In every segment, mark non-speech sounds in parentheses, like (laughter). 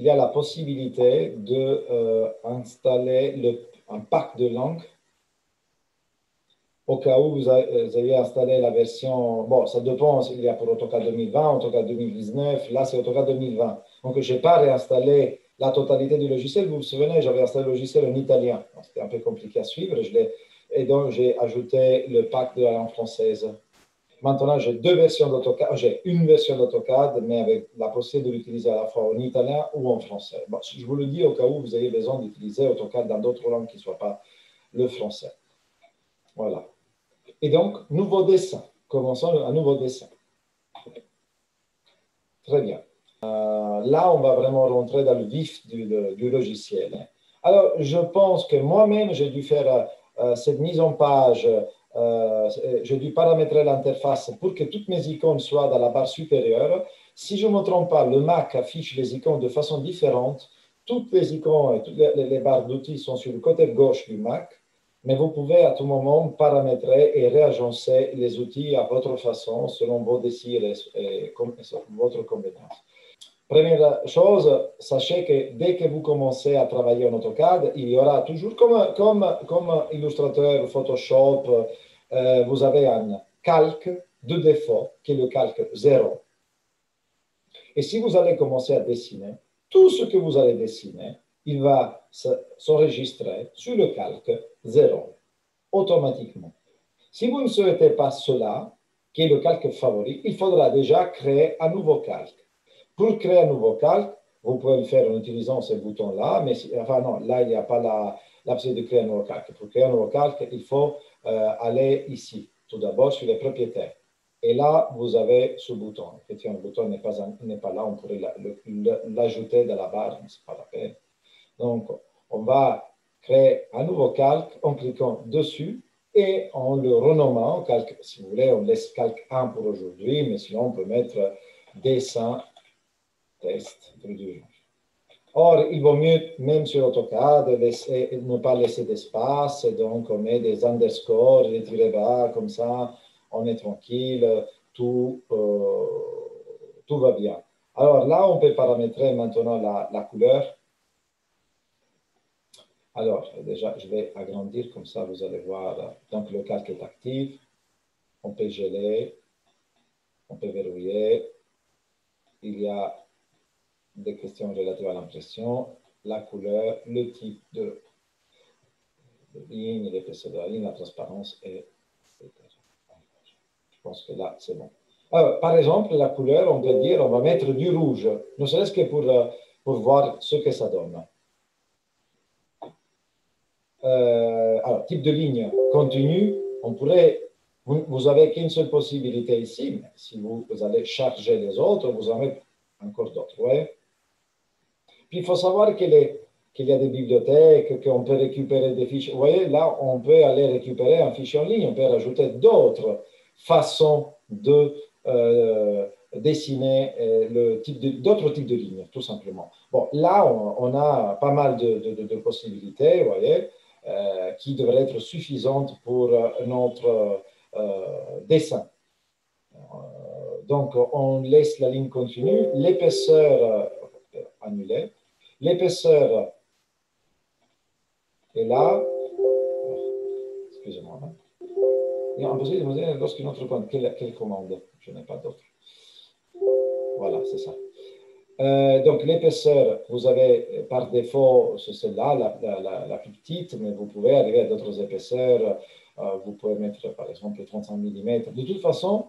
il y a la possibilité d'installer euh, un pack de langues au cas où vous avez installé la version, bon, ça dépend, il y a pour AutoCAD 2020, AutoCAD 2019, là c'est AutoCAD 2020. Donc je n'ai pas réinstallé la totalité du logiciel. Vous vous souvenez, j'avais installé le logiciel en italien. C'était un peu compliqué à suivre. Et donc j'ai ajouté le pack de la langue française. Maintenant, j'ai deux versions d'AutoCAD. J'ai une version d'AutoCAD, mais avec la possibilité de l'utiliser à la fois en italien ou en français. Bon, je vous le dis au cas où vous avez besoin d'utiliser AutoCAD dans d'autres langues qui ne soient pas le français. Voilà. Et donc, nouveau dessin. Commençons un nouveau dessin. Très bien. Euh, là, on va vraiment rentrer dans le vif du, logiciel. Alors, je pense que moi-même, j'ai dû faire euh, cette mise en page. Euh, j'ai dû paramétrer l'interface pour que toutes mes icônes soient dans la barre supérieure. Si je ne me trompe pas, le Mac affiche les icônes de façon différente. Toutes les icônes et toutes les barres d'outils sont sur le côté gauche du Mac mais vous pouvez à tout moment paramétrer et réagencer les outils à votre façon, selon vos désirs et, votre compétence. Première chose, sachez que dès que vous commencez à travailler en AutoCAD, il y aura toujours, comme, comme, comme illustrateur Photoshop, euh, vous avez un calque de défaut, qui est le calque 0. Et si vous allez commencer à dessiner, tout ce que vous allez dessiner, il va s'enregistrer sur le calque 0 automatiquement. Si vous ne souhaitez pas cela, qui est le calque favori, il faudra déjà créer un nouveau calque. Pour créer un nouveau calque, vous pouvez le faire en utilisant ce bouton-là, mais enfin non, là, il n'y a pas possibilité de créer un nouveau calque. Pour créer un nouveau calque, il faut euh, aller ici, tout d'abord sur les propriétaires. Et là, vous avez ce bouton. Effectivement, le bouton n'est pas, pas là, on pourrait l'ajouter dans la barre, mais ce n'est pas la peine. Donc, on va créer un nouveau calque en cliquant dessus et en le renommant. Calque, si vous voulez, on laisse calque 1 pour aujourd'hui, mais sinon on peut mettre dessin test Or, il vaut mieux, même sur AutoCAD, ne pas laisser d'espace, donc on met des underscores, des tirets bas, comme ça, on est tranquille, tout, euh, tout va bien. Alors là, on peut paramétrer maintenant la, la couleur alors, déjà, je vais agrandir, comme ça vous allez voir. Donc, le calque est actif. On peut geler, on peut verrouiller. Il y a des questions relatives à l'impression, la couleur, le type de, ligne, l'épaisseur de la ligne, la transparence, et, etc. Je pense que là, c'est bon. Alors, par exemple, la couleur, on peut dire, on va mettre du rouge, ne serait-ce que pour, euh, voir ce que ça donne. Euh, alors, type de ligne continue, on pourrait, vous, n'avez qu'une seule possibilité ici, mais si vous, allez charger les autres, vous en avez encore d'autres. Ouais. Puis il faut savoir qu'il y a des bibliothèques, qu'on peut récupérer des fichiers. Vous voyez, là, on peut aller récupérer un fichier en ligne, on peut rajouter d'autres façons de euh, dessiner euh, d'autres types de lignes, tout simplement. Bon, là, on, a pas mal de, possibilités, vous voyez. Euh, qui devrait être suffisante pour notre dessin. donc, on laisse la ligne continue, l'épaisseur annulée, l'épaisseur est là. Excusez-moi. Hein. Et on peut se demander lorsqu'une autre commande, quelle, commande? Je n'ai pas d'autre. Voilà, c'est ça. Euh, donc l'épaisseur, vous avez par défaut, celle-là, la, plus petite, mais vous pouvez arriver à d'autres épaisseurs. Euh, vous pouvez mettre par exemple 35 mm. De toute façon,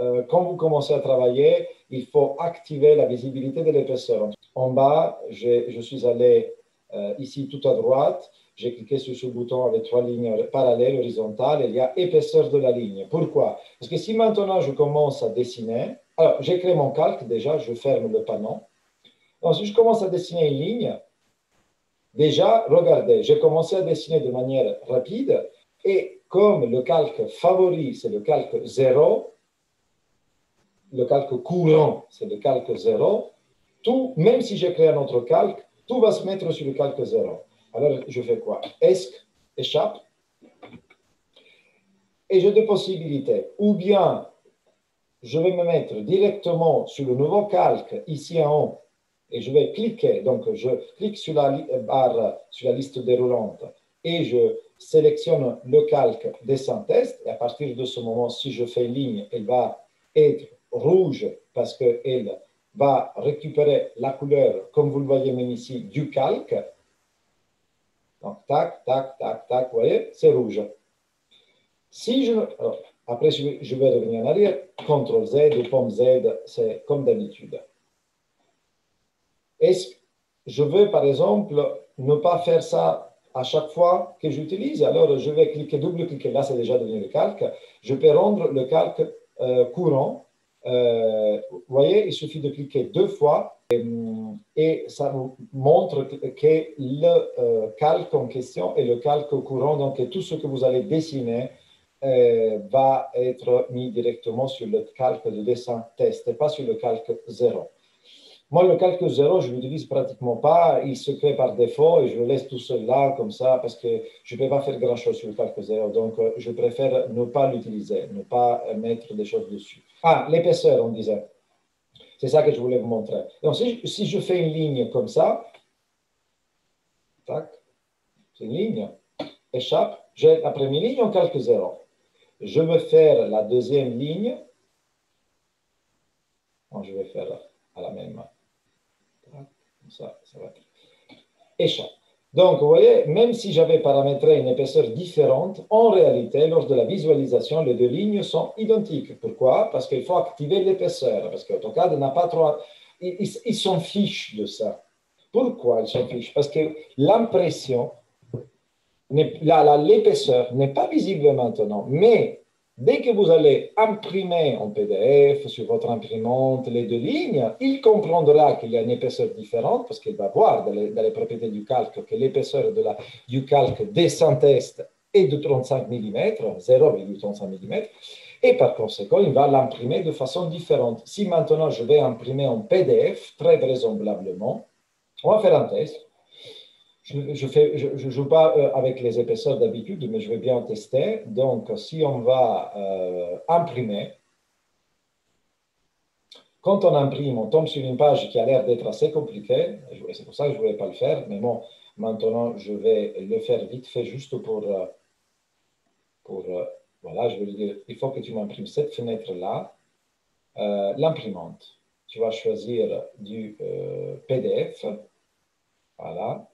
euh, quand vous commencez à travailler, il faut activer la visibilité de l'épaisseur. En bas, je suis allé ici tout à droite, j'ai cliqué sur ce bouton avec trois lignes parallèles, horizontales, il y a épaisseur de la ligne. Pourquoi? Parce que si maintenant je commence à dessiner, alors j'ai créé mon calque déjà, je ferme le panneau, Ensuite, je commence à dessiner une ligne. Déjà, regardez, j'ai commencé à dessiner de manière rapide et comme le calque favori, c'est le calque 0, le calque courant, c'est le calque 0, tout, même si j'ai créé un autre calque, tout va se mettre sur le calque 0. Alors, je fais quoi? Esc, échappe? Et j'ai deux possibilités. Ou bien, je vais me mettre directement sur le nouveau calque, ici en haut, et je vais cliquer. Donc, je clique sur la barre, sur la liste déroulante et je sélectionne le calque dessin test. Et à partir de ce moment, si je fais ligne, elle va être rouge parce qu'elle va récupérer la couleur, comme vous le voyez même ici, du calque. Donc, tac, tac, tac, tac, vous voyez, c'est rouge. Si je, après, je vais revenir en arrière, CTRL Z ou pomme Z, c'est comme d'habitude. Est-ce que je veux, par exemple, ne pas faire ça à chaque fois que j'utilise? Alors, je vais cliquer, double-cliquer. Là, c'est déjà devenu le calque. Je peux rendre le calque euh, courant. Euh, vous voyez, il suffit de cliquer deux fois et, ça vous montre que le euh, calque en question est le calque courant. Donc, tout ce que vous allez dessiner va être mis directement sur le calque de dessin test et pas sur le calque 0. Moi, le calque 0, je ne l'utilise pratiquement pas. Il se crée par défaut et je le laisse tout seul là, comme ça, parce que je ne peux pas faire grand-chose sur le calque 0. Donc, euh, je préfère ne pas l'utiliser, ne pas mettre des choses dessus. Ah, l'épaisseur, on disait. C'est ça que je voulais vous montrer. Donc, si, je fais une ligne comme ça, tac, c'est une ligne, échappe, j'ai la première ligne en calque 0. Je veux faire la deuxième ligne. je vais faire à la même ça, ça va être échappe. Donc, vous voyez, même si j'avais paramétré une épaisseur différente, en réalité, lors de la visualisation, les deux lignes sont identiques. Pourquoi? Parce qu'il faut activer l'épaisseur, parce qu'AutoCAD n'a pas trop... Ils s'en fichent de ça. Pourquoi ils s'en fichent? Parce que l'impression, l'épaisseur n'est pas visible maintenant, mais Dès que vous allez imprimer en PDF sur votre imprimante les deux lignes, il comprendra qu'il y a une épaisseur différente parce qu'il va voir dans les, propriétés du calque que l'épaisseur du calque dessin test est de 35 mm, 0,35 mm, et par conséquent, il va l'imprimer de façon différente. Si maintenant je vais imprimer en PDF, très vraisemblablement, on va faire un test je ne joue pas euh, avec les épaisseurs d'habitude, mais je vais bien tester. Donc, si on va euh, imprimer, quand on imprime, on tombe sur une page qui a l'air d'être assez compliquée. C'est pour ça que je ne voulais pas le faire. Mais bon, maintenant, je vais le faire vite fait juste pour... Euh, voilà, je vais lui dire, il faut que tu m'imprimes cette fenêtre-là. L'imprimante. Tu vas choisir du PDF. Voilà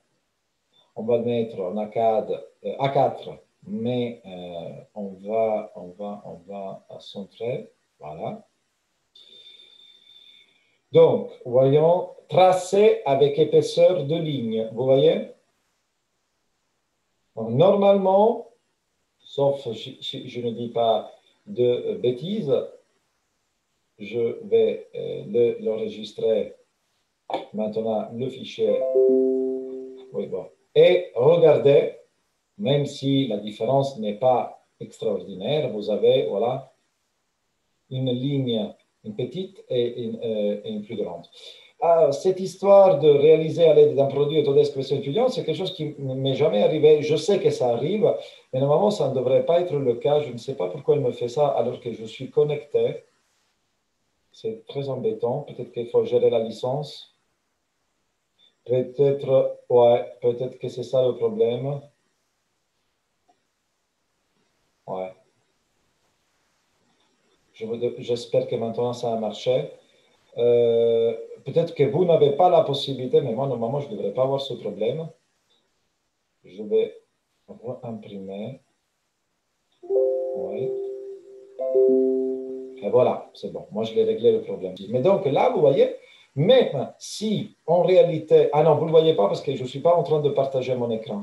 on va le mettre en A4, A4 mais euh, on va, on va, on va centrer, voilà. Donc, voyons, tracer avec épaisseur de ligne, vous voyez? Normalement, sauf si je, ne dis pas de bêtises, je vais euh, l'enregistrer maintenant le fichier. Oui, bon. Et regardez, même si la différence n'est pas extraordinaire, vous avez voilà, une ligne, une petite et une, euh, plus grande. Ah, cette histoire de réaliser à l'aide d'un produit Autodesk c'est quelque chose qui ne m'est jamais arrivé. Je sais que ça arrive, mais normalement, ça ne devrait pas être le cas. Je ne sais pas pourquoi elle me fait ça alors que je suis connecté. C'est très embêtant. Peut-être qu'il faut gérer la licence. Peut-être, ouais, peut-être que c'est ça le problème. Ouais. J'espère que maintenant ça a marché. Euh, peut-être que vous n'avez pas la possibilité, mais moi, normalement, je ne devrais pas avoir ce problème. Je vais imprimer. Oui. Et voilà, c'est bon. Moi, je l'ai réglé le problème. Mais donc là, vous voyez, mais si en réalité, ah non, vous ne le voyez pas parce que je ne suis pas en train de partager mon écran.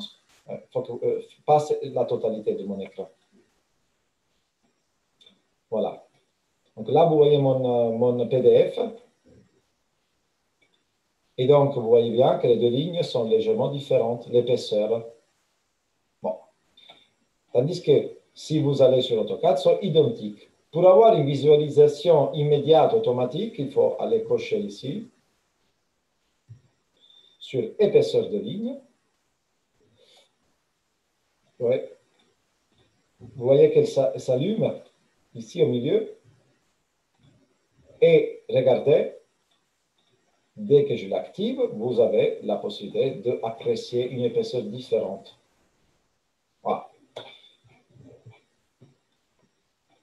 Euh, euh, pas la totalité de mon écran. Voilà. Donc là, vous voyez mon, euh, mon PDF. Et donc, vous voyez bien que les deux lignes sont légèrement différentes, l'épaisseur. Bon. Tandis que si vous allez sur AutoCAD, sont identiques. Pour avoir une visualisation immédiate automatique, il faut aller cocher ici sur épaisseur de ligne. Vous voyez qu'elle s'allume ici au milieu. Et regardez, Dès que je l'active, vous avez la possibilité d'apprécier une épaisseur différente. Voilà.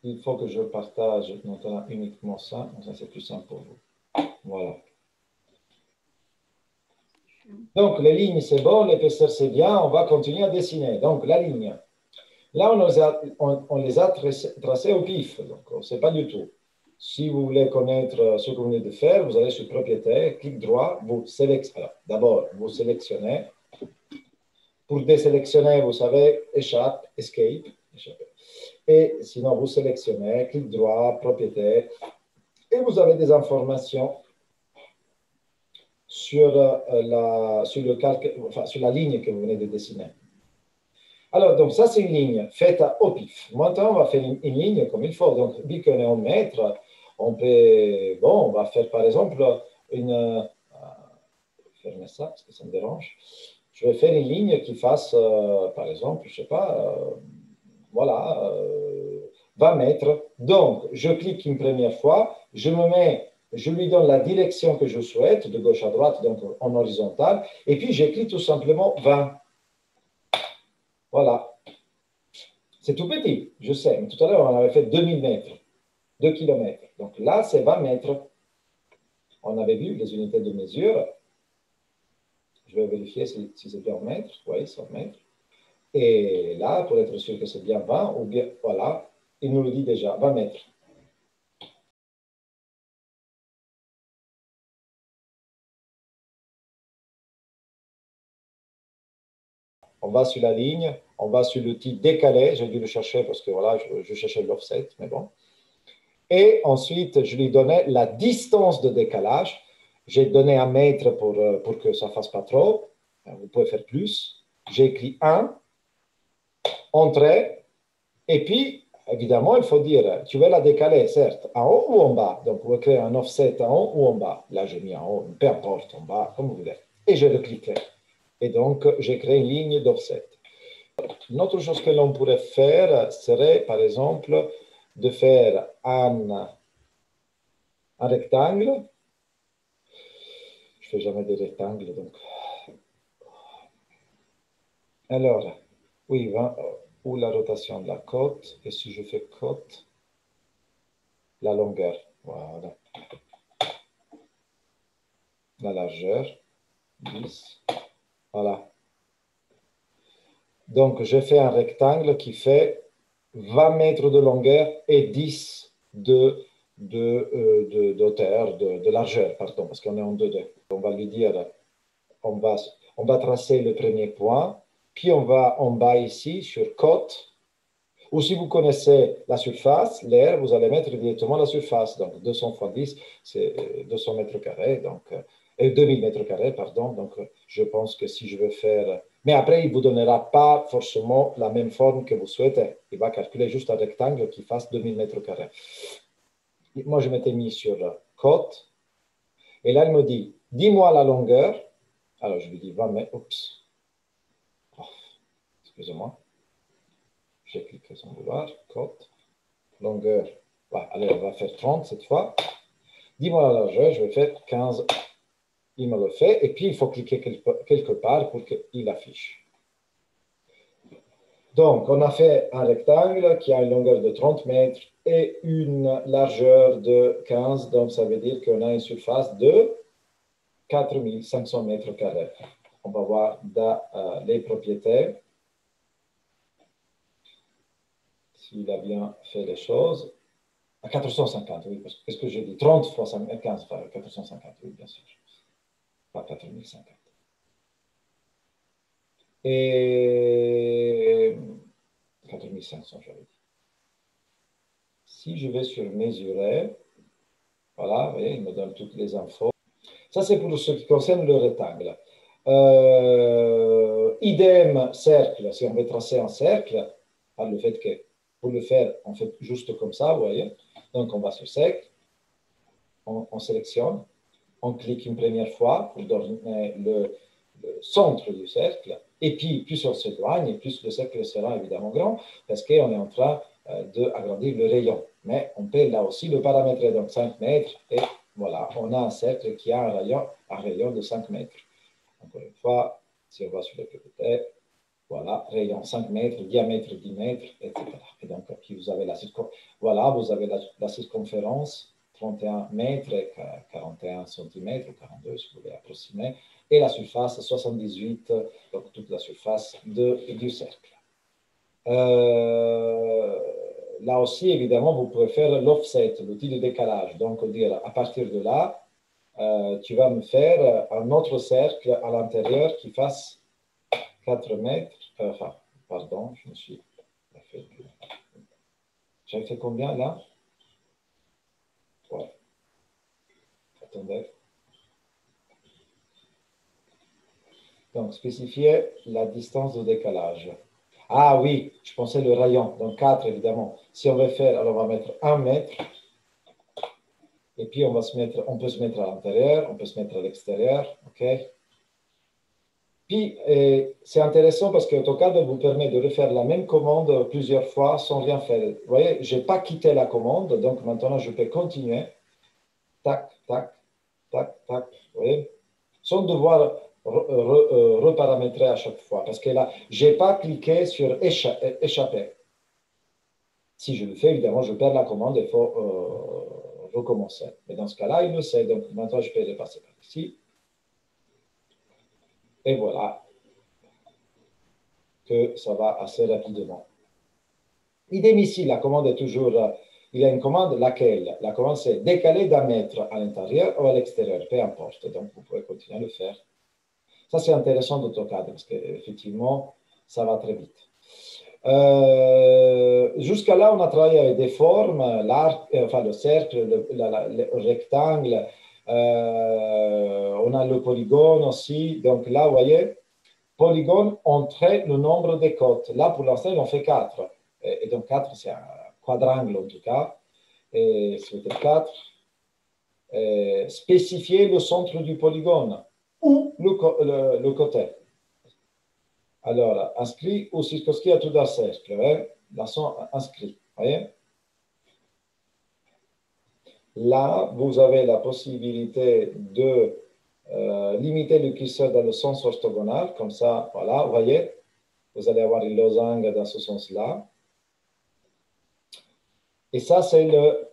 Il faut que je partage uniquement ça, ça c'est plus simple pour vous. Voilà. Donc, les lignes, c'est bon, l'épaisseur, c'est bien, on va continuer à dessiner. Donc, la ligne. Là, on les a, tracées, au pif, donc on ne sait pas du tout. Si vous voulez connaître ce que vous venez de faire, vous allez sur Propriété, clic droit, vous sélectionnez. D'abord, vous sélectionnez. Pour désélectionner, vous savez, échappe, escape. Et sinon, vous sélectionnez, clic droit, Propriété, et vous avez des informations sur, euh, la, sur, le sur la ligne que vous venez de dessiner. Alors, donc ça, c'est une ligne faite au pif. Maintenant, on va faire une, ligne comme il faut. Donc, vu qu'on est en mètre, on peut, bon, on va faire par exemple une, euh, fermer ça parce que ça me dérange. Je vais faire une ligne qui fasse, euh, par exemple, je ne sais pas, voilà, 20 mètres. Donc, je clique une première fois, je me mets je lui donne la direction que je souhaite, de gauche à droite, donc en horizontal, et puis j'écris tout simplement 20. Voilà. C'est tout petit, je sais, mais tout à l'heure, on avait fait 2000 mètres, 2 km. Donc là, c'est 20 mètres. On avait vu les unités de mesure. Je vais vérifier si, c'est bien en mètres. Oui, c'est en mètres. Et là, pour être sûr que c'est bien 20, ou bien, voilà, il nous le dit déjà, 20 mètres. on va sur la ligne, on va sur l'outil décalé, j'ai dû le chercher parce que voilà, je, cherchais l'offset, mais bon. Et ensuite, je lui donnais la distance de décalage. J'ai donné un mètre pour, euh, pour que ça ne fasse pas trop. Vous pouvez faire plus. J'ai écrit 1, entrée, et puis, évidemment, il faut dire, tu veux la décaler, certes, en haut ou en bas. Donc, vous pouvez créer un offset en haut ou en bas. Là, j'ai mis en haut, peu importe, en bas, comme vous voulez. Et je le clique. Et donc, j'ai créé une ligne d'offset. Une autre chose que l'on pourrait faire serait, par exemple, de faire un, un rectangle. Je ne fais jamais des rectangles, donc. Alors, oui, ou la rotation de la côte, et si je fais côte, la longueur, voilà. La largeur, 10. Voilà. Donc, je fais un rectangle qui fait 20 mètres de longueur et 10 de, d'auteur, de, de, largeur, pardon, parce qu'on est en 2-2. On va lui dire, on va tracer le premier point, puis on va en bas ici sur côte, ou si vous connaissez la surface, l'air, vous allez mettre directement la surface. Donc 200 fois 10, c'est 200 mètres carrés. Donc euh, 2000 mètres carrés, pardon. Donc, je pense que si je veux faire... Mais après, il ne vous donnera pas forcément la même forme que vous souhaitez. Il va calculer juste un rectangle qui fasse 2000 mètres carrés. Moi, je m'étais mis sur côte. Et là, il me dit, dis-moi la longueur. Alors, je lui dis 20 mètres. Oups. Oh, excusez-moi. J'ai cliqué sans vouloir. Côte. Longueur. allez, on va faire 30 cette fois. Dis-moi la largeur. Je vais faire 15 il me le fait, et puis il faut cliquer quelque part pour qu'il affiche. Donc, on a fait un rectangle qui a une longueur de 30 mètres et une largeur de 15, donc ça veut dire qu'on a une surface de 4500 mètres carrés. On va voir dans euh, les propriétés s'il a bien fait les choses. À 450, oui, parce que ce que j'ai dit 30 fois 15, 450, oui, bien sûr pas 4050. Et 4500, j'avais dit. Si je vais sur mesurer, voilà, il me donne toutes les infos. Ça, c'est pour ce qui concerne le rectangle. Euh, idem, cercle, si on veut tracer un cercle, par le fait que pour le faire, on fait juste comme ça, vous voyez. Donc, on va sur cercle, on sélectionne, on clique une première fois pour donner le, centre du cercle, et puis plus on s'éloigne, plus le cercle sera évidemment grand, parce qu'on est en train euh, d'agrandir le rayon. Mais on peut là aussi le paramétrer, donc 5 mètres, et voilà, on a un cercle qui a un rayon, un rayon de 5 mètres. Encore une fois, si on va sur le côté, voilà, rayon 5 mètres, diamètre 10 mètres, etc. Et donc, vous avez la, voilà, vous avez la, circonférence, 31 mètres et 41 cm, ou 42 si vous voulez approximer, et la surface 78, donc toute la surface de, du cercle. Euh, là aussi, évidemment, vous pouvez faire l'offset, l'outil de décalage. Donc, dire à partir de là, euh, tu vas me faire un autre cercle à l'intérieur qui fasse 4 mètres enfin, pardon, je me suis. J'avais fait combien là? Ouais. Attendez. Donc, spécifier la distance de décalage. Ah oui, je pensais le rayon. Donc, 4, évidemment. Si on veut faire, alors on va mettre 1 mètre. Et puis, on, va se mettre, on peut se mettre à l'intérieur, on peut se mettre à l'extérieur. OK? Puis, euh, c'est intéressant parce que AutoCAD vous permet de refaire la même commande plusieurs fois sans rien faire. Vous voyez, je n'ai pas quitté la commande, donc maintenant je peux continuer. Tac, tac, tac, tac. Vous voyez Sans devoir euh, reparamétrer à chaque fois. Parce que là, je n'ai pas cliqué sur euh, échapper. Si je le fais, évidemment, je perds la commande, il faut recommencer. Mais dans ce cas-là, il le sait. Donc maintenant, je peux repasser par ici. Et voilà que ça va assez rapidement. Idem ici, la commande est toujours, il y a une commande, laquelle? La commande c'est décaler d'un mètre à l'intérieur ou à l'extérieur, peu importe. Donc vous pouvez continuer à le faire. Ça c'est intéressant d'AutoCAD parce qu'effectivement, ça va très vite. Euh, jusqu'à là, on a travaillé avec des formes, l'arc, euh, enfin le cercle, le rectangle, euh, on a le polygone aussi. Donc là, vous voyez, polygone, on le nombre de côtes. Là, pour l'instant, on fait 4. Et, donc 4, c'est un quadrangle en tout cas. Et c'était 4. spécifier le centre du polygone ou le, le, côté. Alors, inscrit ou circonscrit à tout un cercle. Hein? Là, sont inscrits. Voyez Là, vous avez la possibilité de euh, limiter le curseur dans le sens orthogonal, comme ça, voilà, vous voyez, vous allez avoir une losange dans ce sens-là. Et ça, c'est le,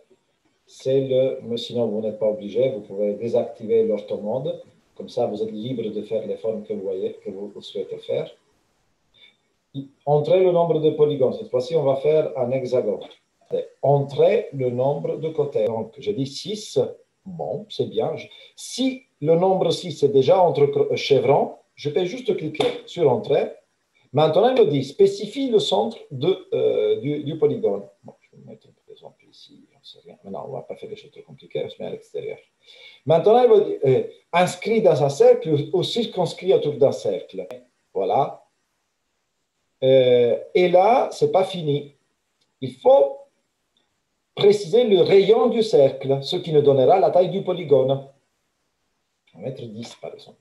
c'est le, mais sinon vous n'êtes pas obligé, vous pouvez désactiver l'orthomode, comme ça vous êtes libre de faire les formes que vous voyez, que vous souhaitez faire. Entrez le nombre de polygones. Cette fois-ci, on va faire un hexagone entrer le nombre de côtés. Donc, je dis 6. Bon, c'est bien. Si le nombre 6 est déjà entre chevrons, je peux juste cliquer sur Entrée. Maintenant, il me dit spécifie le centre de, euh, du, polygone. Je vais mettre par exemple ici. Mais non, on ne va pas faire des choses trop compliquées, on se met à l'extérieur. Maintenant, il me dit euh, inscrit dans un cercle ou circonscrit autour d'un cercle. Voilà. Euh, et là, ce n'est pas fini. Il faut préciser le rayon du cercle, ce qui nous donnera la taille du polygone. On va mettre 10 par exemple.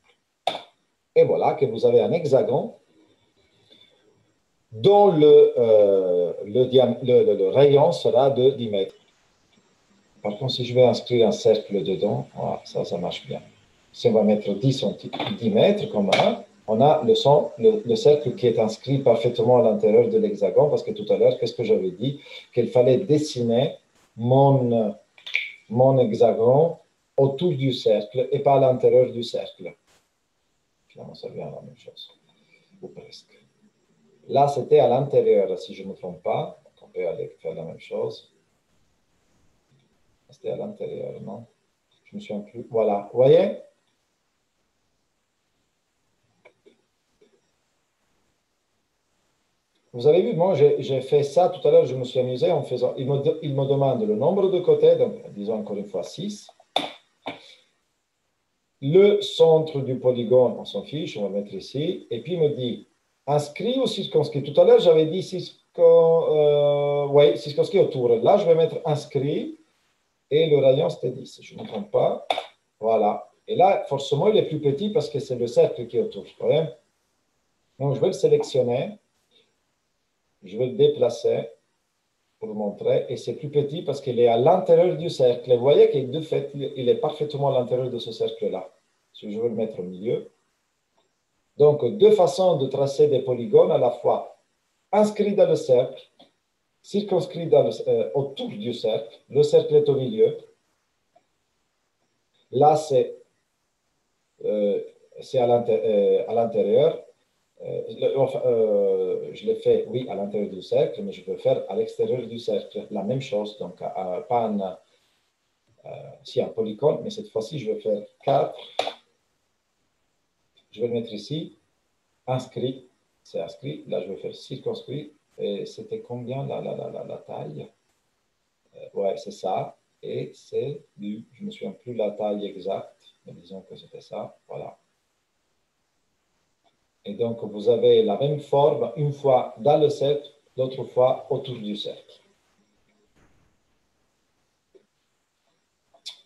Et voilà que vous avez un hexagone dont le, euh, le, rayon sera de 10 mètres. Par contre, si je vais inscrire un cercle dedans, ça, marche bien. Si on va mettre 10, 10 mètres comme un, on a le, le, cercle qui est inscrit parfaitement à l'intérieur de l'hexagone, parce que tout à l'heure, qu'est-ce que j'avais dit? Qu'il fallait dessiner mon, mon hexagone autour du cercle et pas à l'intérieur du cercle. Finalement, ça vient à la même chose, ou presque. Là, c'était à l'intérieur, si je ne me trompe pas. On peut aller faire la même chose. C'était à l'intérieur, non? Je me souviens plus. Voilà, vous voyez? Vous avez vu, moi, j'ai fait ça tout à l'heure, je me suis amusé en faisant. Il me, demande le nombre de côtés, disons encore une fois 6. Le centre du polygone, on s'en fiche, on va mettre ici. Et puis il me dit inscrit ou circonscrit. Tout à l'heure, j'avais dit euh, circonscrit autour. Là, je vais mettre inscrit et le rayon, c'était 10. Je ne me trompe pas. Voilà. Et là, forcément, il est plus petit parce que c'est le cercle qui est autour. Donc, je vais le sélectionner je vais le déplacer pour vous montrer. Et c'est plus petit parce qu'il est à l'intérieur du cercle. Vous voyez qu'il de fait, il est parfaitement à l'intérieur de ce cercle-là. Si je veux le mettre au milieu. Donc, deux façons de tracer des polygones à la fois inscrits dans le cercle, circonscrits euh, autour du cercle. Le cercle est au milieu. Là, c'est euh, euh, à l'intérieur euh, euh, je l'ai fait, oui, à l'intérieur du cercle, mais je peux faire à l'extérieur du cercle la même chose. Donc, pas un, euh, si un polygone, mais cette fois-ci, je vais faire 4. Je vais le mettre ici, inscrit, c'est inscrit. Là, je vais faire circonscrit. Et c'était combien la, la, la, la taille? Ouais, c'est ça. Et c'est du, je ne me souviens plus la taille exacte, mais disons que c'était ça. Voilà. Et donc, vous avez la même forme une fois dans le cercle, l'autre fois autour du cercle.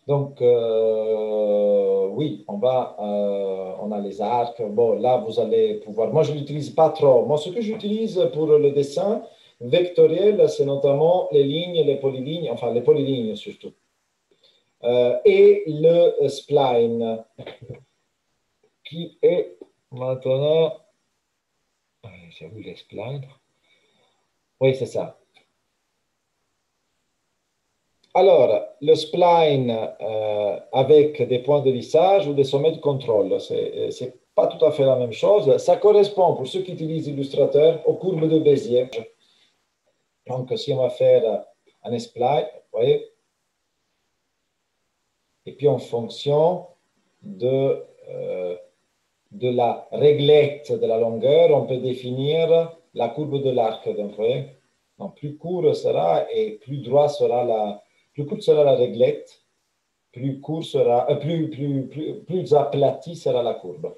Donc, euh, oui, euh, on a les arcs. Bon, là, vous allez pouvoir. Moi, je ne l'utilise pas trop. Moi, ce que j'utilise pour le dessin vectoriel, c'est notamment les lignes, les polylignes, enfin les polylignes surtout. Euh, et le spline, qui est Maintenant, j'ai vu les Oui, c'est ça. Alors, le spline euh, avec des points de lissage ou des sommets de contrôle, ce n'est pas tout à fait la même chose. Ça correspond, pour ceux qui utilisent Illustrator, aux courbes de Bézier. Donc, si on va faire un spline, vous voyez, et puis en fonction de euh, de la réglette de la longueur, on peut définir la courbe de l'arc. Donc, plus court sera et plus droit sera la, plus courte sera la réglette, plus court sera, euh, plus, plus, plus, plus aplati sera la courbe.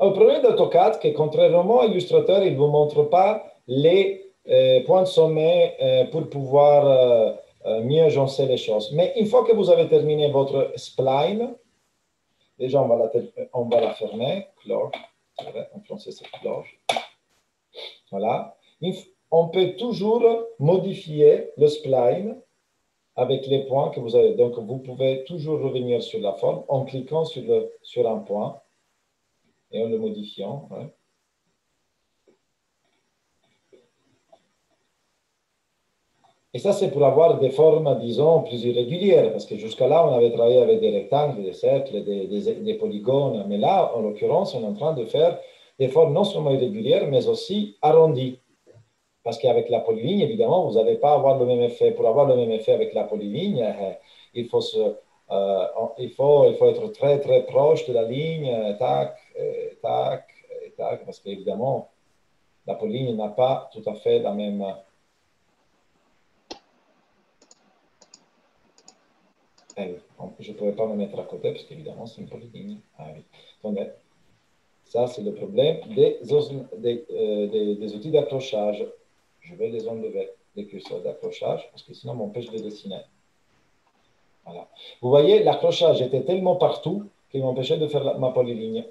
le problème d'AutoCAD, que contrairement à Illustrator, il ne vous montre pas les euh, points de sommet euh, pour pouvoir mieux agencer les choses. Mais une fois que vous avez terminé votre spline, Déjà, on va la, la fermer. En français, c'est clore. Voilà. On peut toujours modifier le spline avec les points que vous avez. Donc, vous pouvez toujours revenir sur la forme en cliquant sur, un point et en le modifiant. Et ça, c'est pour avoir des formes, disons, plus irrégulières, parce que jusqu'à là, on avait travaillé avec des rectangles, des cercles, des, polygones. Mais là, en l'occurrence, on est en train de faire des formes non seulement irrégulières, mais aussi arrondies. Parce qu'avec la polyligne, évidemment, vous n'allez pas avoir le même effet. Pour avoir le même effet avec la euh, faut, se, euh, il faut, être très, très proche de la ligne, euh, tac, tac, tac, parce qu'évidemment, la polyligne n'a pas tout à fait la même Je ne pouvais pas me mettre à côté parce qu'évidemment, c'est une polyligne. Ah ça, c'est le problème des, euh, des, outils d'accrochage. Je vais les enlever, les curseurs d'accrochage, parce que sinon, m'empêche de dessiner. Vous voyez, l'accrochage était tellement partout qu'il m'empêchait de faire ma polyligne.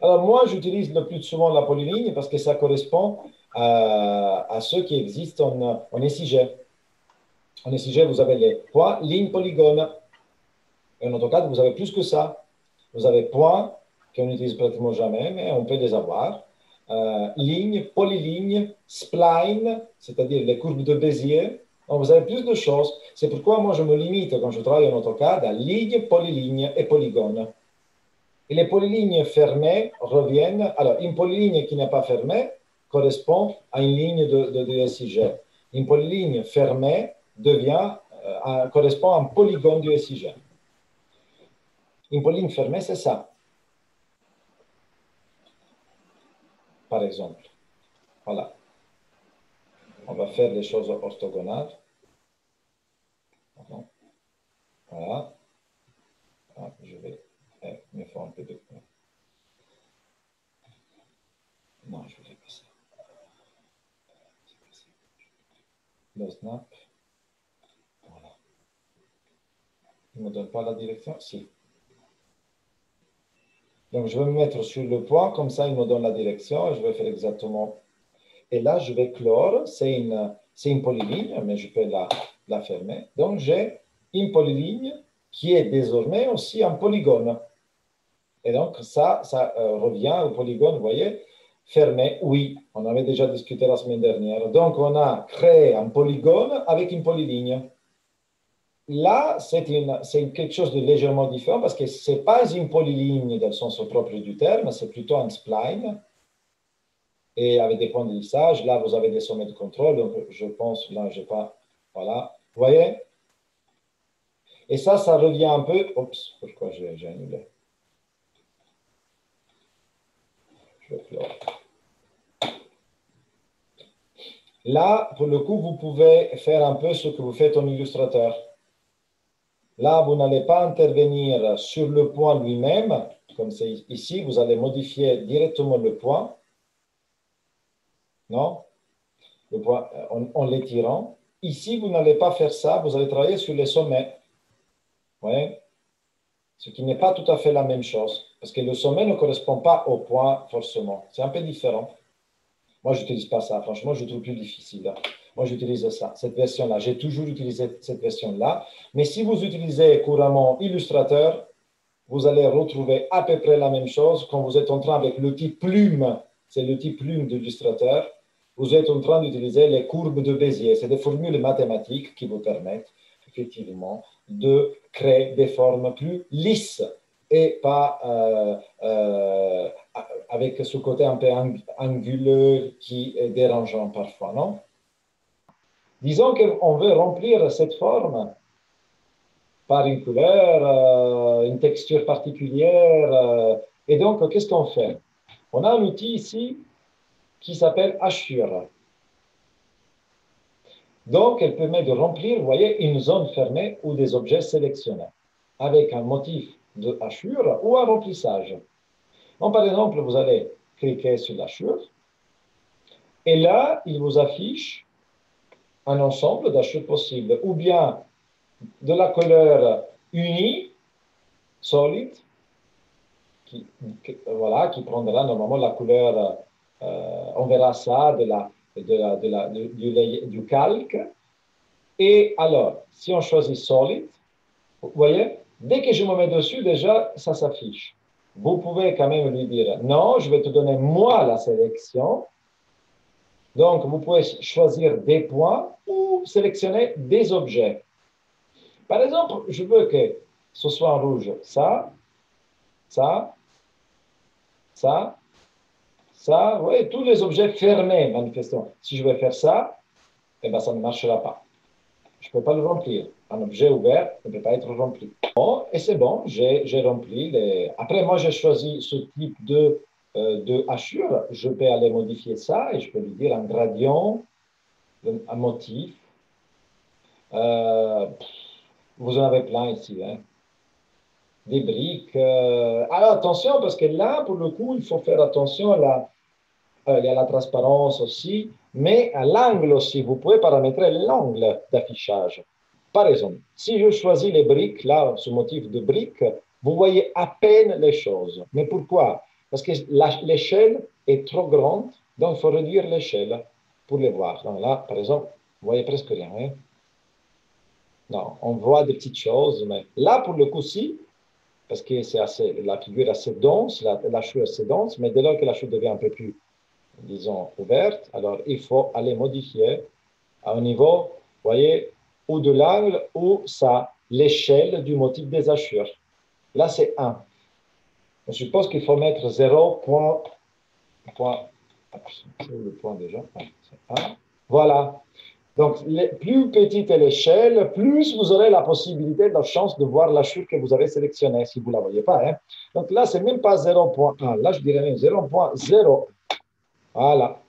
Alors, moi, j'utilise le plus souvent la polyligne parce que ça correspond à, à ceux qui existent en, en SIG. En SIG, vous avez les points, lignes, polygones. Et en AutoCAD, vous avez plus que ça. Vous avez points, qu'on n'utilise pratiquement jamais, mais on peut les avoir. Euh, lignes, polylignes, spline, c'est-à-dire les courbes de Bézier. Vous avez plus de choses. C'est pourquoi moi, je me limite, quand je travaille en AutoCAD, à lignes, polylignes et polygones. Et les polylignes fermées reviennent. Alors, une polyligne qui n'est pas fermée correspond à une ligne de, de, de SIG. Une polyligne fermée devient, euh, correspond à un polygone du SIG. Une polyligne fermée, c'est ça. Par exemple. Voilà. On va faire les choses orthogonales. Voilà. Ah, je vais eh, me faire un peu de... Non, je ne fais pas ça. Le snap. Il ne me donne pas la direction Si. Donc, je vais me mettre sur le point, comme ça, il me donne la direction et je vais faire exactement. Et là, je vais clore. C'est une, une polyligne, mais je peux la, la fermer. Donc, j'ai une polyligne qui est désormais aussi un polygone. Et donc, ça, ça euh, revient au polygone, vous voyez, fermé, oui, on avait déjà discuté la semaine dernière. Donc, on a créé un polygone avec une polyligne. Là, c'est quelque chose de légèrement différent parce que ce n'est pas une polyligne dans le sens propre du terme, c'est plutôt un spline. Et avec des points de lissage, là, vous avez des sommets de contrôle. Donc, je pense, là, je n'ai pas. Voilà. Vous voyez? Et ça, ça revient un peu. Oups, pourquoi j'ai annulé? Je vais Là, pour le coup, vous pouvez faire un peu ce que vous faites en illustrateur. Là, vous n'allez pas intervenir sur le point lui-même, comme c'est ici, vous allez modifier directement le point. Non? Le point, en, en l'étirant. Ici, vous n'allez pas faire ça, vous allez travailler sur les sommets. Ouais. Ce qui n'est pas tout à fait la même chose, parce que le sommet ne correspond pas au point forcément. C'est un peu différent. Moi, je n'utilise pas ça. Franchement, je trouve plus difficile. Moi, j'utilise ça, cette version-là. J'ai toujours utilisé cette version-là. Mais si vous utilisez couramment Illustrator, vous allez retrouver à peu près la même chose quand vous êtes en train avec l'outil plume. C'est l'outil plume d'Illustrator. Vous êtes en train d'utiliser les courbes de Bézier. C'est des formules mathématiques qui vous permettent effectivement de créer des formes plus lisses et pas euh, euh, avec ce côté un peu anguleux qui est dérangeant parfois, non? Disons qu'on veut remplir cette forme par une couleur, euh, une texture particulière. et donc, qu'est-ce qu'on fait? On a un outil ici qui s'appelle Assure. Donc, elle permet de remplir, vous voyez, une zone fermée ou des objets sélectionnés avec un motif de hachure ou un remplissage. Donc, par exemple, vous allez cliquer sur l'hachure et là, il vous affiche un ensemble d'hachures possibles, ou bien de la couleur unie, solide, qui, voilà, qui prendra normalement la couleur, euh, on verra ça, de la, de la, de la, du, du calque. Et alors, si on choisit solide, vous voyez, Dès que je me mets dessus, déjà, ça s'affiche. Vous pouvez quand même lui dire, non, je vais te donner moi la sélection. Donc, vous pouvez choisir des points ou sélectionner des objets. Par exemple, je veux que ce soit en rouge. Ça, ça, ça, ça. Vous voyez, tous les objets fermés, manifestement. Si je vais faire ça, eh bien, ça ne marchera pas. Je ne peux pas le remplir un objet ouvert ne peut pas être rempli. Bon, et c'est bon, j'ai rempli. Les... Après, moi, j'ai choisi ce type de, de hachure. Je peux aller modifier ça et je peux lui dire un gradient, un motif. Euh, vous en avez plein ici. Hein. Des briques. Euh. Alors, attention, parce que là, pour le coup, il faut faire attention à la, à la transparence aussi, mais à l'angle aussi. Vous pouvez paramétrer l'angle d'affichage. Par exemple, si je choisis les briques, là, ce motif de briques, vous voyez à peine les choses. Mais pourquoi? Parce que l'échelle est trop grande, donc il faut réduire l'échelle pour les voir. là, par exemple, vous voyez presque rien. Hein? Non, on voit des petites choses, mais là, pour le coup, si, parce que c'est assez, la figure est assez dense, la, la est assez dense, mais dès lors que la chute devient un peu plus, disons, ouverte, alors il faut aller modifier à un niveau, vous voyez, ou de l'angle ou ça, l'échelle du motif des hachures. Là, c'est 1. Je suppose qu'il faut mettre 0. Point, point, le point déjà. Voilà. Donc, plus petite est l'échelle, plus vous aurez la possibilité, la chance de voir la chute que vous avez sélectionnée, si vous ne la voyez pas. Hein. Donc là, c'est même pas 0.1. Là, je dirais même 0.0. Voilà.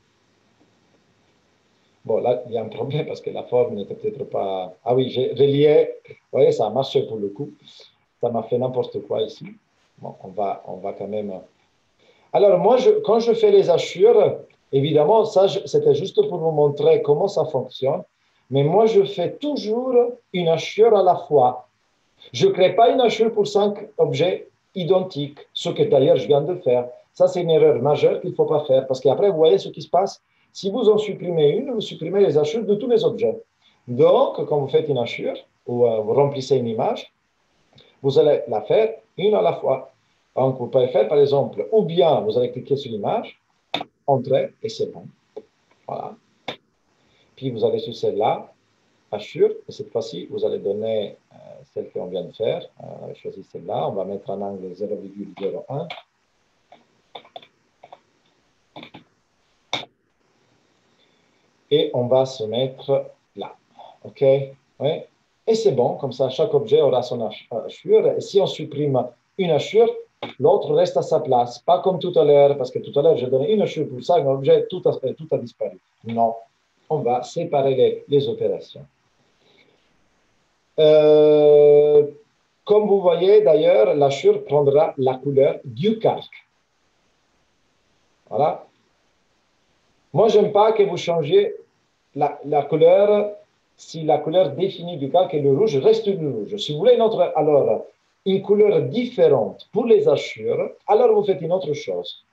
Bon, là, il y a un problème parce que la forme n'était peut-être pas. Ah oui, j'ai relié. Vous voyez, ça a marché pour le coup. Ça m'a fait n'importe quoi ici. On va, on va quand même. Alors, moi, quand je fais les hachures, évidemment, ça, c'était juste pour vous montrer comment ça fonctionne. Mais moi, je fais toujours une hachure à la fois. Je ne crée pas une hachure pour cinq objets identiques, ce que d'ailleurs je viens de faire. Ça, c'est une erreur majeure qu'il ne faut pas faire parce qu'après, vous voyez ce qui se passe Si vous en supprimez une, vous supprimez les hachures de tous les objets. Donc, quand vous faites une hachure ou euh, vous remplissez une image, vous allez la faire une à la fois. Donc, vous pouvez faire, par exemple, ou bien vous allez cliquer sur l'image, entrer, et c'est bon. Voilà. Puis vous allez sur celle-là, hachure, et cette fois-ci, vous allez donner euh, celle qu'on vient de faire. Euh, on va choisir celle-là, on va mettre un angle 0,01. Et on va se mettre là. OK? Et c'est bon, comme ça, chaque objet aura son hachure. Et si on supprime une hachure, l'autre reste à sa place. Pas comme tout à l'heure, parce que tout à l'heure, j'ai donné une hachure pour ça, un objet, tout a, tout a disparu. Non, on va séparer les, opérations. Euh, comme vous voyez, d'ailleurs, la hachure prendra la couleur du calque. Voilà. Moi, je n'aime pas que vous changiez la, couleur si la couleur définie du calque est le rouge, reste le rouge. Si vous voulez une autre, alors, une couleur différente pour les hachures, alors vous faites une autre chose.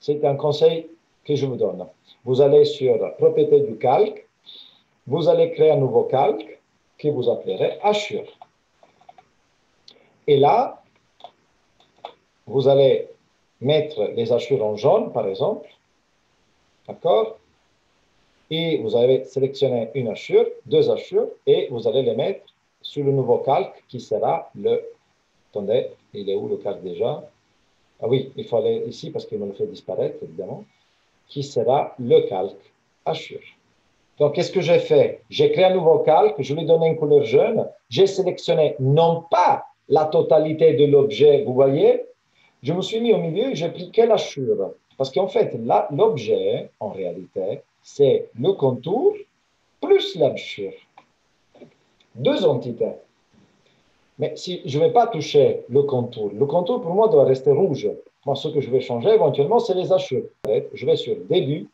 C'est un conseil que je vous donne. Vous allez sur propriété du calque, vous allez créer un nouveau calque que vous appellerez hachure. Et là, vous allez mettre les hachures en jaune, par exemple. D'accord? Vous allez sélectionner une hachure, deux hachures, et vous allez les mettre sur le nouveau calque qui sera le... Attendez, il est où le calque déjà? Ah oui, il faut aller ici parce qu'il me le fait disparaître, évidemment. Qui sera le calque? Hachure. Donc, qu'est-ce que j'ai fait? J'ai créé un nouveau calque, je lui ai donné une couleur jaune, j'ai sélectionné non pas la totalité de l'objet, vous voyez, je me suis mis au milieu et j'ai quelle hachure Parce qu'en fait, l'objet, en réalité, c'est le contour plus l'hachure. Deux entités. Mais si je ne vais pas toucher le contour, le contour pour moi doit rester rouge. Moi, ce que je vais changer éventuellement, c'est les hachures. Je vais sur Début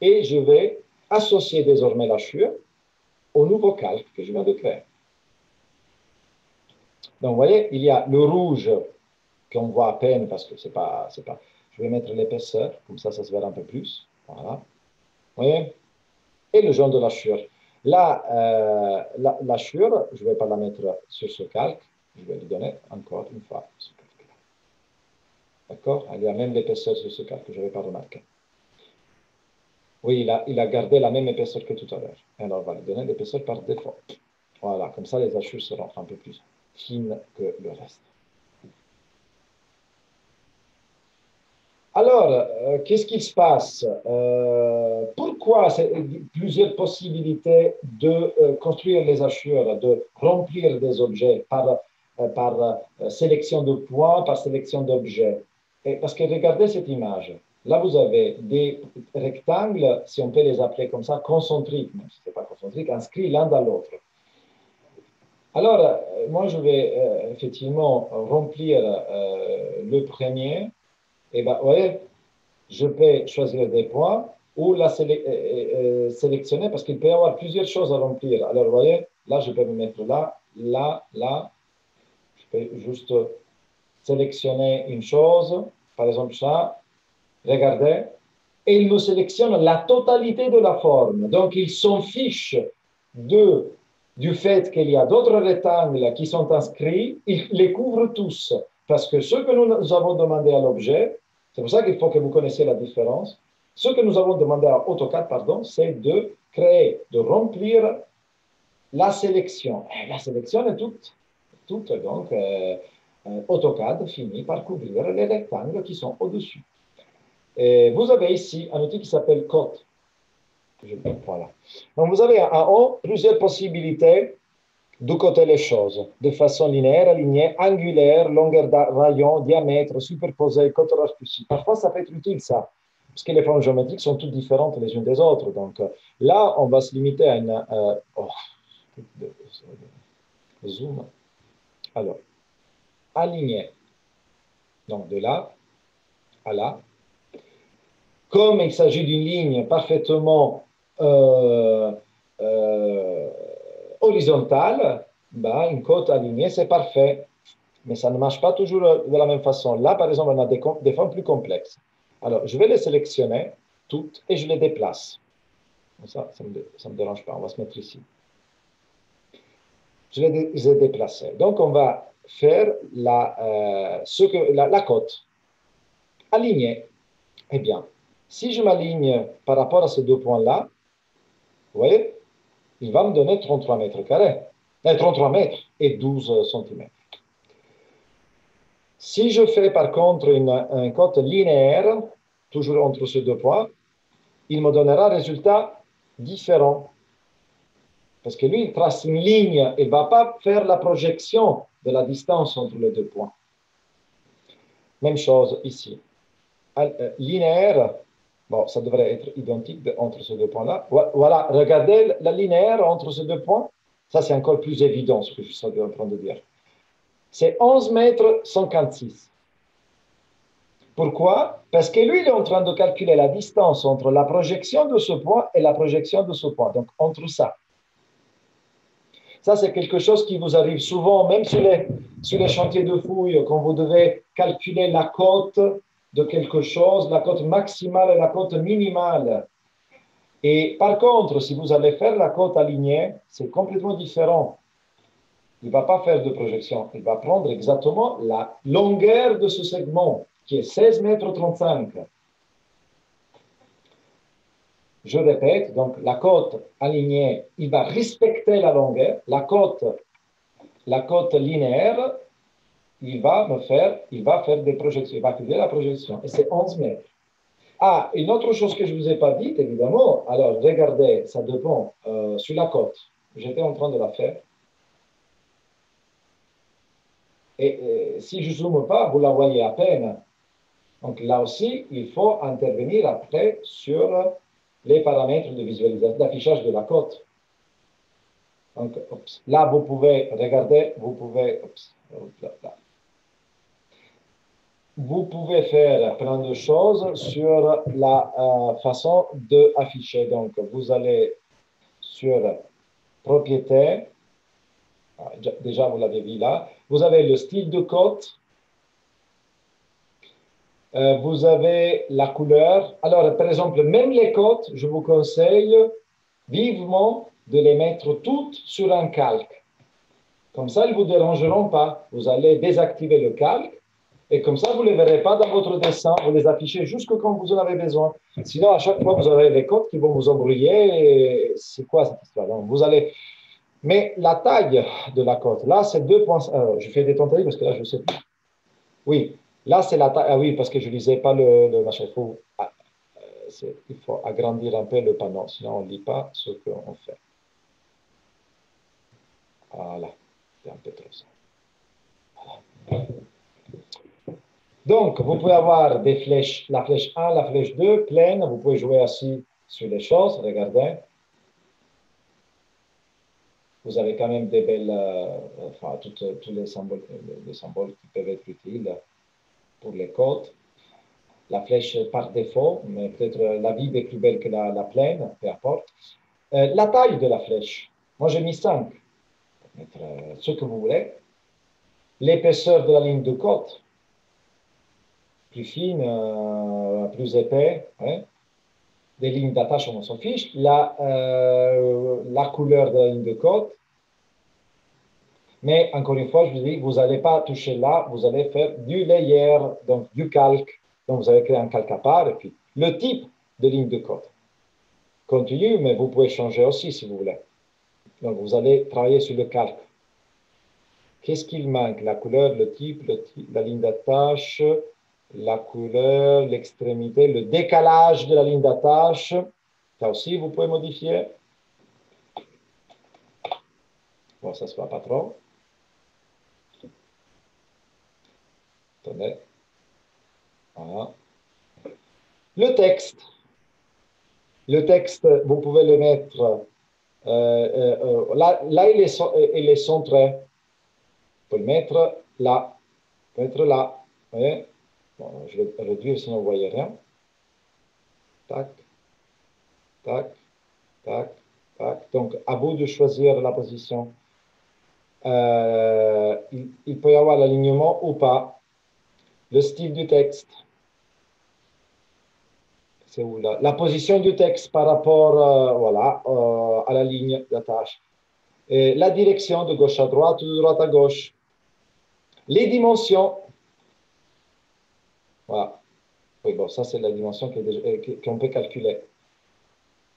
et je vais associer désormais l'hachure au nouveau calque que je viens de créer. Donc, vous voyez, il y a le rouge qu'on voit à peine parce que c'est pas, pas. Je vais mettre l'épaisseur, comme ça, ça se verra un peu plus. Voilà. Voyez Et le jaune de l'hachure. Là, euh, l'hachure, je ne vais pas la mettre sur ce calque, je vais lui donner encore une fois ce D'accord? Il y a même l'épaisseur sur ce cas que je n'avais pas remarqué. Oui, il a, il a gardé la même épaisseur que tout à l'heure. Alors, on va lui donner l'épaisseur par défaut. Voilà, comme ça, les hachures seront un peu plus fines que le reste. Alors, euh, qu'est-ce qui se passe? Euh, Pourquoi plusieurs possibilités de euh, construire les hachures, de remplir des objets par, par sélection de points, par sélection d'objets? Parce que regardez cette image. Là, vous avez des rectangles, si on peut les appeler comme ça, concentriques, même si ce n'est pas concentrique, inscrits l'un dans l'autre. Alors, moi, je vais effectivement remplir le premier. Et bien, vous voyez, je peux choisir des points ou la sélectionner parce qu'il peut y avoir plusieurs choses à remplir. Alors, vous voyez, là, je peux me mettre là, là, là. Je peux juste sélectionner une chose, par exemple ça, regardez, et il nous sélectionne la totalité de la forme. Donc, il s'en fiche de, du fait qu'il y a d'autres rectangles qui sont inscrits, il les couvre tous. Parce que ce que nous avons demandé à l'objet, c'est pour ça qu'il faut que vous connaissiez la différence, ce que nous avons demandé à AutoCAD, pardon, c'est de créer, de remplir la sélection. la sélection est toute, toute donc, euh, euh, AutoCAD finit par couvrir les rectangles qui sont au-dessus. Vous avez ici un outil qui s'appelle Code. Voilà. Donc, vous avez en haut plusieurs possibilités de coter les choses de façon linéaire, alignée, angulaire, longueur de rayon, diamètre, superposé, coterage plus. Parfois, ça peut être utile, ça, parce que les formes géométriques sont toutes différentes les unes des autres. Donc, là, on va se limiter à une. Euh, oh, zoom. Alors, aligné. Donc de là à là. Comme il s'agit d'une ligne parfaitement euh, euh, horizontale, bah, une côte alignée, c'est parfait. Mais ça ne marche pas toujours de la même façon. Là, par exemple, on a des, formes plus complexes. Alors, je vais les sélectionner toutes et je les déplace. Ça, ça ne me, dérange pas. On va se mettre ici. Je les, ai déplacés. Donc, on va faire la, euh, la, cote. Aligner. Eh bien, si je m'aligne par rapport à ces deux points-là, vous voyez, il va me donner 33 mètres carrés. 33 euh, mètres et 12 centimètres. Si je fais par contre une, cote linéaire, toujours entre ces deux points, il me donnera un résultat différent. Parce que lui, il trace une ligne, il ne va pas faire la projection de la distance entre les deux points. Même chose ici. Euh, linéaire, bon, ça devrait être identique entre ces deux points-là. Voilà, regardez la linéaire entre ces deux points. Ça, c'est encore plus évident ce que je suis en train de dire c'est 11 mètres 56. Pourquoi? Parce que lui, il est en train de calculer la distance entre la projection de ce point et la projection de ce point. Donc, entre ça. Ça, c'est quelque chose qui vous arrive souvent, même sur les, sur les chantiers de fouilles, quand vous devez calculer la cote de quelque chose, la cote maximale et la cote minimale. Et par contre, si vous allez faire la cote alignée, c'est complètement différent il ne va pas faire de projection. Il va prendre exactement la longueur de ce segment, qui est 16 mètres 35. Je répète, donc la côte alignée, il va respecter la longueur. La côte, la côte linéaire, il va me faire, il va faire des projections, il va faire la projection. Et c'est 11 mètres. Ah, une autre chose que je ne vous ai pas dit, évidemment, alors regardez, ça dépend euh, sur la côte. J'étais en train de la faire. Et, si je ne zoome pas, vous la voyez à peine. Donc là aussi, il faut intervenir après sur les paramètres de visualisation, d'affichage de la cote. Donc, là, vous pouvez, regarder, vous pouvez, vous pouvez faire plein de choses sur la euh, façon d'afficher. Donc, vous allez sur propriété, ah, déjà vous l'avez vu là, vous avez le style de cote. Euh, vous avez la couleur. Alors, par exemple, même les cotes, je vous conseille vivement de les mettre toutes sur un calque. Comme ça, elles ne vous dérangeront pas. Vous allez désactiver le calque et comme ça, vous ne les verrez pas dans votre dessin. Vous les affichez jusque quand vous en avez besoin. Sinon, à chaque fois, vous aurez les cotes qui vont vous embrouiller. C'est quoi cette histoire? Vous allez mais la taille de la côte, là, c'est 2,5. Euh, je fais des tentatives parce que là, je sais plus. Oui, là, c'est la taille. Ah oui, parce que je ne lisais pas le, machin. Il faut, ah, euh, il faut agrandir un peu le panneau, sinon on ne lit pas ce qu'on fait. Voilà, c'est un peu trop ça. Voilà. Donc, vous pouvez avoir des flèches, la flèche 1, la flèche 2, pleine. Vous pouvez jouer assis sur les choses, regardez vous avez quand même des belles, euh, enfin, tous les symboles, les symboles qui peuvent être utiles pour les codes. La flèche par défaut, mais peut-être la vive est plus belle que la, la pleine, peu importe. Euh, la taille de la flèche, moi j'ai mis 5, mettre euh, ce que vous voulez. L'épaisseur de la ligne de côte, plus fine, plus épais. Hein des lignes d'attache, on s'en fiche. La, euh, la couleur de la ligne de côte. Mais encore une fois, je vous dis, vous n'allez pas toucher là, vous allez faire du layer, donc du calque. Donc vous allez créer un calque à part et puis le type de ligne de côte. Continue, mais vous pouvez changer aussi si vous voulez. Donc vous allez travailler sur le calque. Qu'est-ce qu'il manque? La couleur, le type la ligne d'attache, la couleur, l'extrémité, le décalage de la ligne d'attache. Ça aussi, vous pouvez modifier. Bon, ça ne se voit pas trop. Attendez. Voilà. Le texte. Le texte, vous pouvez le mettre. Euh, euh, euh, là, là il, est, il est centré. Vous pouvez le mettre là. Vous pouvez mettre là. Vous voyez? Je vais réduire sinon vous ne voyez rien. Tac, tac, tac, tac. Donc, à vous de choisir la position. Euh, il, peut y avoir l'alignement ou pas. Le style du texte. c'est où là? La position du texte par rapport euh, voilà, euh, à la ligne d'attache. La direction de gauche à droite ou de droite à gauche. Les dimensions. Voilà. Oui, bon, ça, c'est la dimension qu'on peut calculer.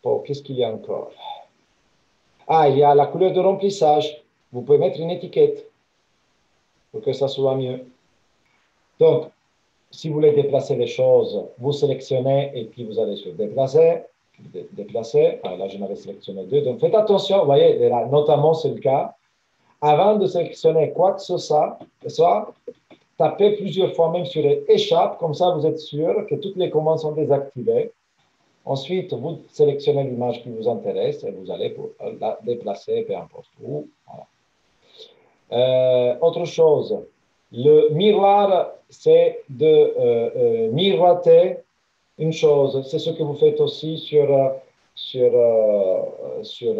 Bon, qu'est-ce qu'il y a encore? Ah, il y a la couleur de remplissage. Vous pouvez mettre une étiquette pour que ça soit mieux. Donc, si vous voulez déplacer les choses, vous sélectionnez et puis vous allez sur déplacer, déplacer. Ah, là, je n'avais sélectionné deux. Donc, faites attention, vous voyez, là, notamment c'est le cas. Avant de sélectionner quoi que ce soit tapez plusieurs fois même sur échappe, comme ça vous êtes sûr que toutes les commandes sont désactivées. Ensuite, vous sélectionnez l'image qui vous intéresse et vous allez la déplacer, peu importe où. Euh, autre chose, le miroir, c'est de euh, euh, miroiter une chose. C'est ce que vous faites aussi sur, sur, sur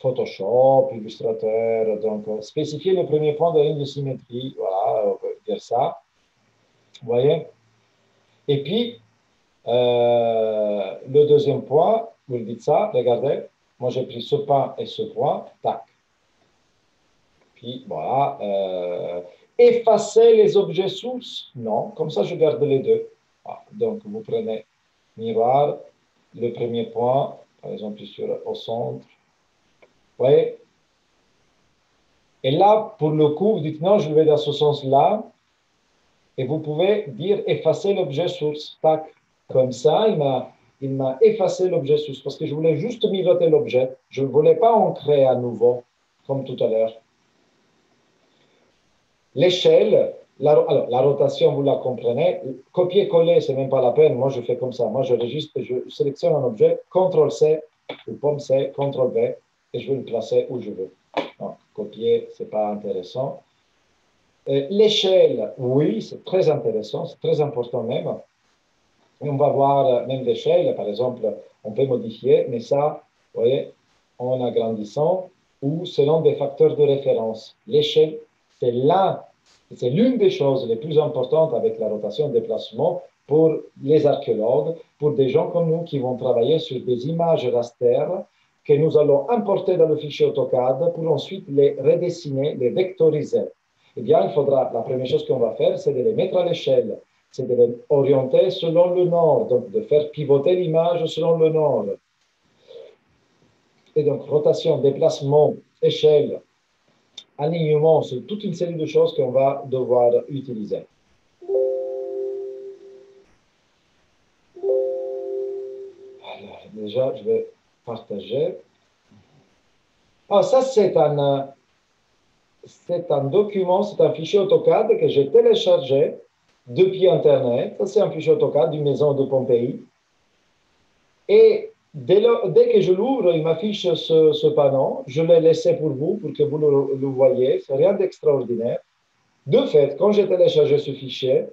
Photoshop, Illustrator. Donc, spécifier le premier point de ligne de symétrie. Voilà, on peut dire ça. Vous voyez Et puis, le deuxième point, vous le dites ça, regardez. Moi, j'ai pris ce point et ce point. Tac. Puis, voilà effacer les objets sources Non, comme ça je garde les deux. Ah, donc vous prenez miroir, le premier point, par exemple sur au centre. Voyez Et là, pour le coup, vous dites non, je vais dans ce sens-là. Et vous pouvez dire effacer l'objet source. Tac. Comme ça, il m'a, effacé l'objet source parce que je voulais juste miroiter l'objet. Je ne voulais pas en créer à nouveau, comme tout à l'heure. L'échelle, la, alors, la rotation, vous la comprenez. Copier-coller, c'est même pas la peine. Moi, je fais comme ça. Moi, je registre, je sélectionne un objet, CTRL-C, ou pomme-C, CTRL-V, et je vais le placer où je veux. Non, copier, c'est pas intéressant. L'échelle, oui, c'est très intéressant, c'est très important même. on va voir même l'échelle, par exemple, on peut modifier, mais ça, vous voyez, en agrandissant ou selon des facteurs de référence. L'échelle, c'est là, c'est l'une des choses les plus importantes avec la rotation de déplacement pour les archéologues, pour des gens comme nous qui vont travailler sur des images raster que nous allons importer dans le fichier AutoCAD pour ensuite les redessiner, les vectoriser. Eh bien, il faudra, la première chose qu'on va faire, c'est de les mettre à l'échelle, c'est de les orienter selon le nord, donc de faire pivoter l'image selon le nord. Et donc, rotation, déplacement, échelle, alignement, c'est toute une série de choses qu'on va devoir utiliser. Alors, déjà, je vais partager. Ah, ça, c'est un, c'est un document, c'est un fichier AutoCAD que j'ai téléchargé depuis Internet. Ça, c'est un fichier AutoCAD d'une maison de Pompéi. Et Dès, que je l'ouvre, il m'affiche ce, panneau. Je l'ai laissé pour vous, pour que vous le, le voyez. C'est rien d'extraordinaire. De fait, quand j'ai téléchargé ce fichier,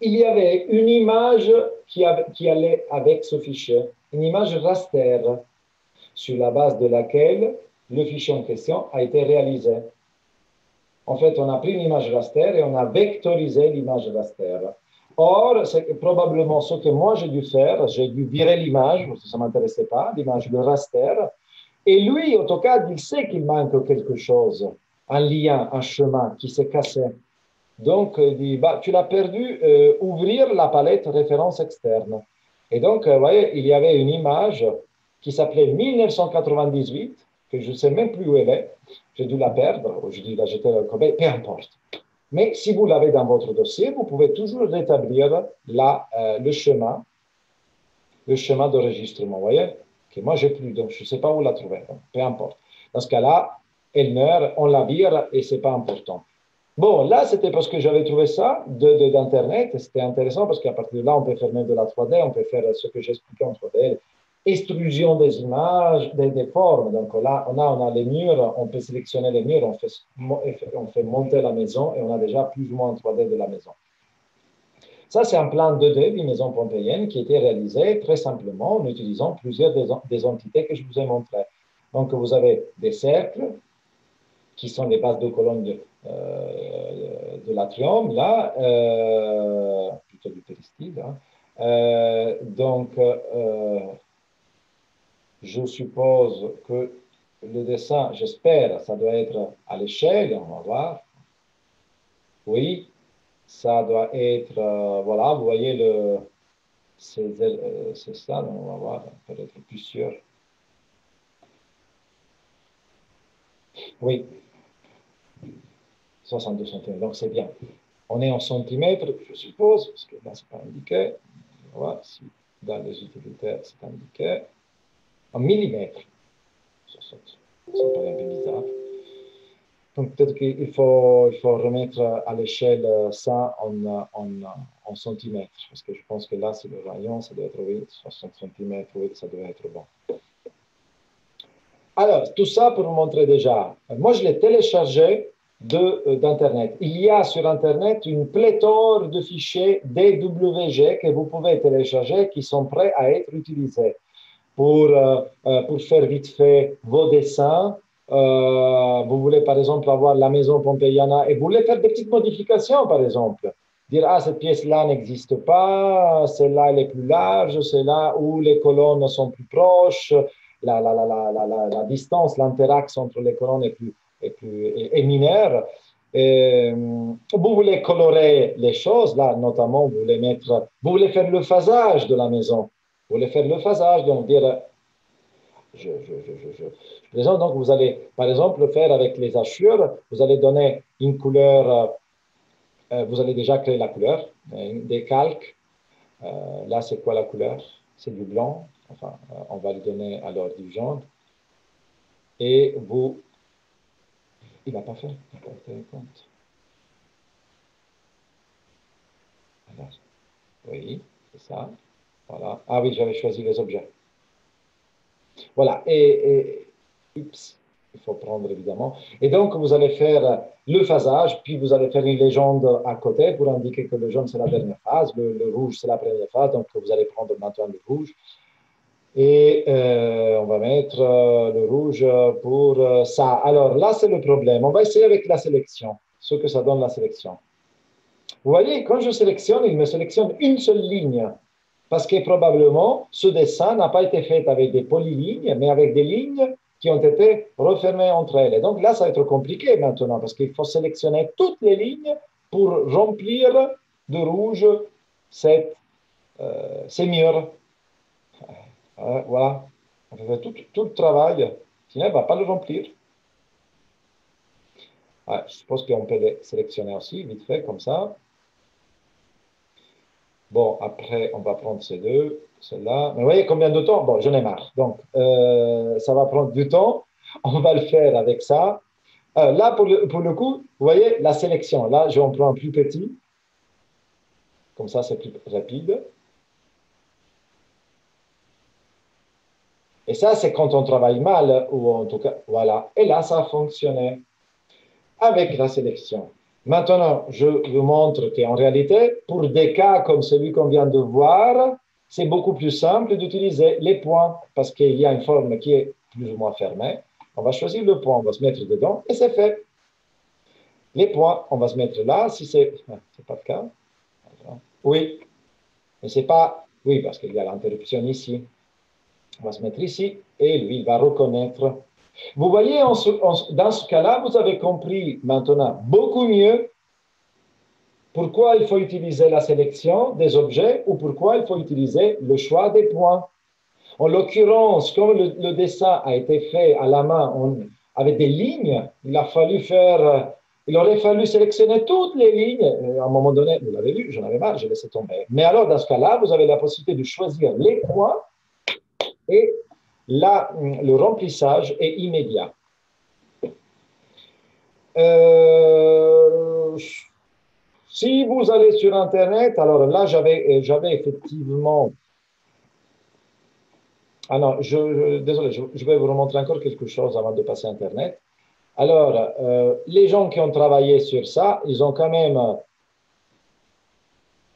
il y avait une image qui, allait avec ce fichier, une image raster, sur la base de laquelle le fichier en question a été réalisé. En fait, on a pris une image raster et on a vectorisé l'image raster. Or, c'est probablement ce que moi j'ai dû faire. J'ai dû virer l'image, parce que ça ne m'intéressait pas, l'image de raster. Et lui, AutoCAD, il sait qu'il manque quelque chose, un lien, un chemin qui s'est cassé. Donc, dit, bah, tu l'as perdu, euh, ouvrir la palette référence externe. Et donc, vous voyez, il y avait une image qui s'appelait 1998, que je ne sais même plus où elle est. J'ai dû la perdre, je dis la jeter peu importe. Mais si vous l'avez dans votre dossier, vous pouvez toujours rétablir la, euh, le chemin, le chemin d'enregistrement. Vous voyez que moi, j'ai plus, donc je ne sais pas où la trouver. peu importe. Dans ce cas-là, elle meurt, on la vire et ce n'est pas important. Bon, là, c'était parce que j'avais trouvé ça d'Internet. De, c'était intéressant parce qu'à partir de là, on peut faire même de la 3D, on peut faire ce que j'expliquais en 3D, extrusion des images, des, formes. Donc là, on a, on a les murs, on peut sélectionner les murs, on fait, on fait monter la maison et on a déjà plus ou moins 3D de la maison. Ça, c'est un plan 2D d'une maison pompéienne qui été réalisé très simplement en utilisant plusieurs des, entités que je vous ai montrées. Donc, vous avez des cercles qui sont les bases de colonnes de, euh, de l'atrium, là, euh, plutôt du péristyle, hein, donc, je suppose que le dessin, j'espère, ça doit être à l'échelle, on va voir. Oui, ça doit être, euh, voilà, vous voyez, le, c'est, euh, ça, on va voir, peut-être plus sûr. Oui, 62 cm, donc c'est bien. On est en centimètres, je suppose, parce que là, c'est pas indiqué. Voilà, si dans les utilitaires, c'est indiqué. En millimètres. Ça, paraît un peu bizarre. Donc peut-être qu'il faut, il faut remettre à l'échelle ça en, en, en, centimètres, parce que je pense que là, c'est le rayon, ça doit être oui, 60 cm, oui, ça doit être bon. Alors, tout ça pour vous montrer déjà. Moi, je l'ai téléchargé d'Internet. Il y a sur Internet une pléthore de fichiers DWG que vous pouvez télécharger qui sont prêts à être utilisés pour, euh, euh, pour faire vite fait vos dessins. Euh, vous voulez par exemple avoir la maison pompeiana et vous voulez faire des petites modifications par exemple. Dire, ah, cette pièce-là n'existe pas, celle-là, elle est plus large, celle-là où les colonnes sont plus proches, la, la, la, la, distance, l'interaxe entre les colonnes est, plus, est, plus. Et, vous voulez colorer les choses, là, notamment, vous voulez mettre, vous voulez faire le phasage de la maison. Vous voulez faire le phasage, donc dire, je, je, donc vous allez, par exemple, faire avec les hachures, vous allez donner une couleur, euh, euh, vous allez déjà créer la couleur, euh, des calques. là, c'est quoi la couleur? C'est du blanc, enfin, on va lui donner alors du jaune. Et vous, il n'a pas fait, fait compte. Alors, oui, c'est ça. Voilà. Ah oui, j'avais choisi les objets. Voilà. Et, il faut prendre évidemment. Et donc, vous allez faire le phasage, puis vous allez faire une légende à côté pour indiquer que le jaune, c'est la dernière phase, le, rouge, c'est la première phase. Donc, vous allez prendre maintenant le rouge. Et euh, on va mettre euh, le rouge pour euh, ça. Alors là, c'est le problème. On va essayer avec la sélection, ce que ça donne la sélection. Vous voyez, quand je sélectionne, il me sélectionne une seule ligne parce que probablement ce dessin n'a pas été fait avec des polylignes, mais avec des lignes qui ont été refermées entre elles. Et donc là, ça va être compliqué maintenant, parce qu'il faut sélectionner toutes les lignes pour remplir de rouge cette, ces murs. Euh, voilà, on fait tout, tout, le travail, sinon on ne va pas le remplir. je suppose qu'on peut les sélectionner aussi, vite fait, comme ça. Bon, après, on va prendre ces deux, celle-là. Mais vous voyez combien de temps? Bon, j'en ai marre. Donc, euh, ça va prendre du temps. (laughs) On va le faire avec ça. Euh, là, pour le, pour le, coup, vous voyez la sélection. Là, j'en prends un plus petit. Comme ça, c'est plus rapide. Et ça, c'est quand on travaille mal, ou en tout cas, voilà. Et là, ça a fonctionné avec la sélection. Maintenant, je vous montre qu'en réalité, pour des cas comme celui qu'on vient de voir, c'est beaucoup plus simple d'utiliser les points parce qu'il y a une forme qui est plus ou moins fermée. On va choisir le point, on va se mettre dedans et c'est fait. Les points, on va se mettre là. Si c'est, ah, c'est pas le cas. Oui, mais c'est pas, oui, parce qu'il y a l'interruption ici. On va se mettre ici et lui, il va reconnaître vous voyez, dans ce cas-là, vous avez compris maintenant beaucoup mieux pourquoi il faut utiliser la sélection des objets ou pourquoi il faut utiliser le choix des points. En l'occurrence, comme le, dessin a été fait à la main avec des lignes, il a fallu faire, il aurait fallu sélectionner toutes les lignes. À un moment donné, vous l'avez vu, j'en avais marre, j'ai laissé tomber. Mais alors, dans ce cas-là, vous avez la possibilité de choisir les points et là, le remplissage est immédiat. Euh, si vous allez sur Internet, alors là, j'avais, j'avais effectivement... Ah non, je, désolé, je, vais vous remontrer encore quelque chose avant de passer Internet. Alors, euh, les gens qui ont travaillé sur ça, ils ont quand même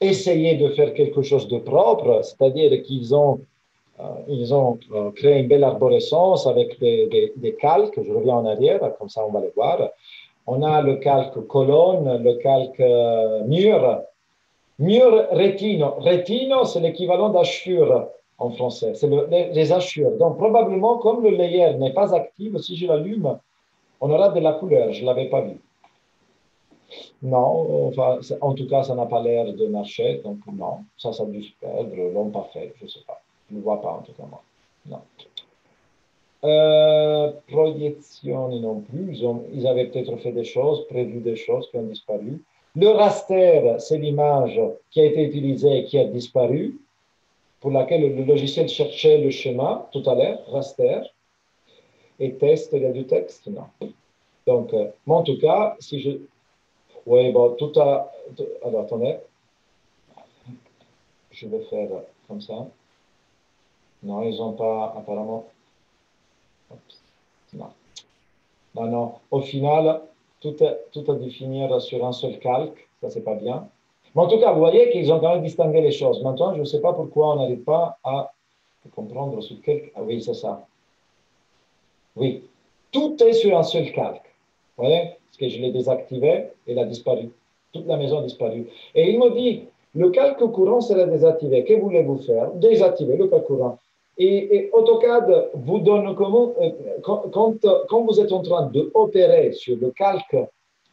essayé de faire quelque chose de propre, c'est-à-dire qu'ils ont euh, ils ont euh, créé une belle arborescence avec des, calques. Je reviens en arrière, comme ça on va les voir. On a le calque colonne, le calque euh, mur. Mur rétino. Rétino, c'est l'équivalent d'Assure en français. C'est les, les hachures. Donc, probablement, comme le layer n'est pas actif, si je l'allume, on aura de la couleur. Je ne l'avais pas vu. Non, enfin, en tout cas, ça n'a pas l'air de marcher. Donc, non, ça, ça a dû se perdre. L'ont pas fait, je ne sais pas. Ne vois pas, en tout cas, moi. Non. Euh, projection non plus. Ils, avaient peut-être fait des choses, prévu des choses qui ont disparu. Le raster, c'est l'image qui a été utilisée et qui a disparu, pour laquelle le logiciel cherchait le schéma tout à l'heure, raster. Et test, il y a du texte? Non. Donc, euh, en tout cas, si je. Oui, bon, tout a. alors, attendez. Je vais faire comme ça. Non, ils n'ont pas, apparemment. Non. Au final, tout, tout à définir sur un seul calque, ça, c'est pas bien. Mais en tout cas, vous voyez qu'ils ont quand même distingué les choses. Maintenant, je ne sais pas pourquoi on n'arrive pas à comprendre sur quel. Ah oui, c'est ça. Oui. Tout est sur un seul calque. Vous voyez? Parce que je l'ai désactivé, il a disparu. Toute la maison a disparu. Et il me dit le calque courant sera désactivé. Que voulez-vous faire? Désactiver le calque courant. Et, AutoCAD vous donne comment, euh, quand, quand, vous êtes en train d'opérer sur le calque